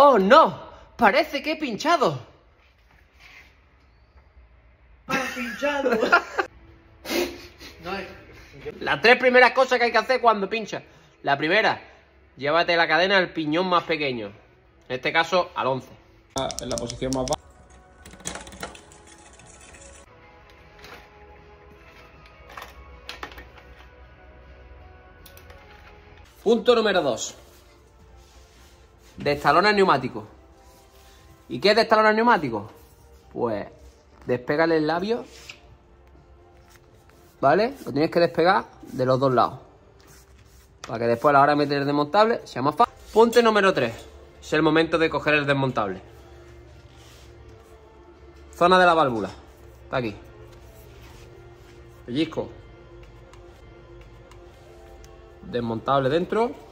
¡Oh, no! Parece que he pinchado. pinchado! Las tres primeras cosas que hay que hacer cuando pincha. La primera, llévate la cadena al piñón más pequeño. En este caso, al 11. En la posición más baja. Punto número 2. Destalona el neumático. ¿Y qué es destalona el neumático? Pues despégale el labio. ¿Vale? Lo tienes que despegar de los dos lados. Para que después a la hora de meter el desmontable sea más fácil. Punto número 3. Es el momento de coger el desmontable. Zona de la válvula. Está aquí. Pellizco. Desmontable dentro.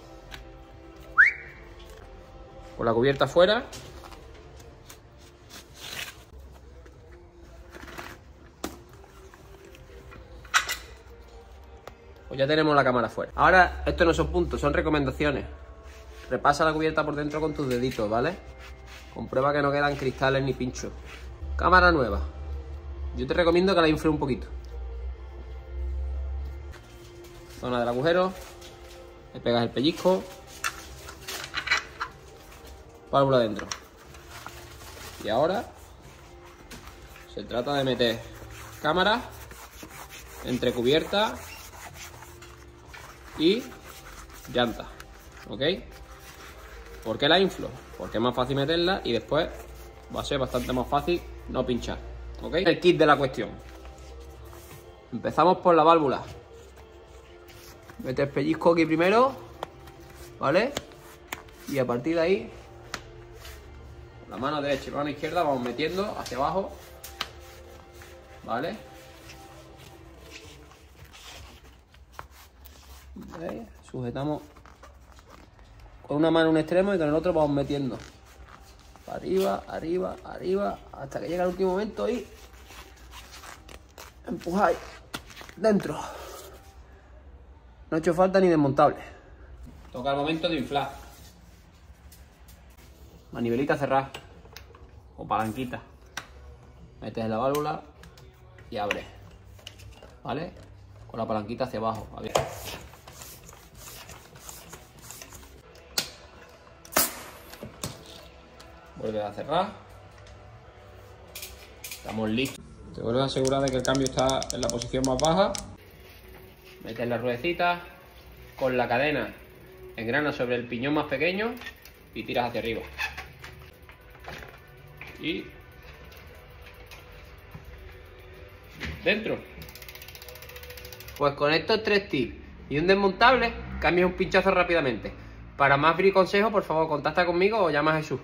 Con la cubierta afuera. Pues ya tenemos la cámara fuera. Ahora, esto no son puntos, son recomendaciones. Repasa la cubierta por dentro con tus deditos, ¿vale? Comprueba que no quedan cristales ni pinchos. Cámara nueva. Yo te recomiendo que la infle un poquito. Zona del agujero. Le pegas el pellizco. Válvula dentro. Y ahora se trata de meter cámara entre cubierta y llanta. ¿Ok? ¿Por qué la inflo? Porque es más fácil meterla y después va a ser bastante más fácil no pinchar. ¿Ok? El kit de la cuestión. Empezamos por la válvula. Mete el pellizco aquí primero. ¿Vale? Y a partir de ahí, la mano derecha y la mano izquierda vamos metiendo hacia abajo. ¿Vale? ¿Veis? Sujetamos con una mano un extremo y con el otro vamos metiendo. Arriba, arriba, arriba, hasta que llega el último momento y empujáis dentro. No ha hecho falta ni desmontable. Toca el momento de inflar. Manivelita cerrada. O palanquita. Metes la válvula y abres. ¿Vale? Con la palanquita hacia abajo. Abierto. Vuelve a cerrar. Estamos listos. Te vuelves a asegurar de que el cambio está en la posición más baja. Metes la ruedecita con la cadena engrana sobre el piñón más pequeño y tiras hacia arriba. Y dentro. Pues con estos tres tips y un desmontable, cambias un pinchazo rápidamente. Para más free consejos, por favor, contacta conmigo o llama a Jesús.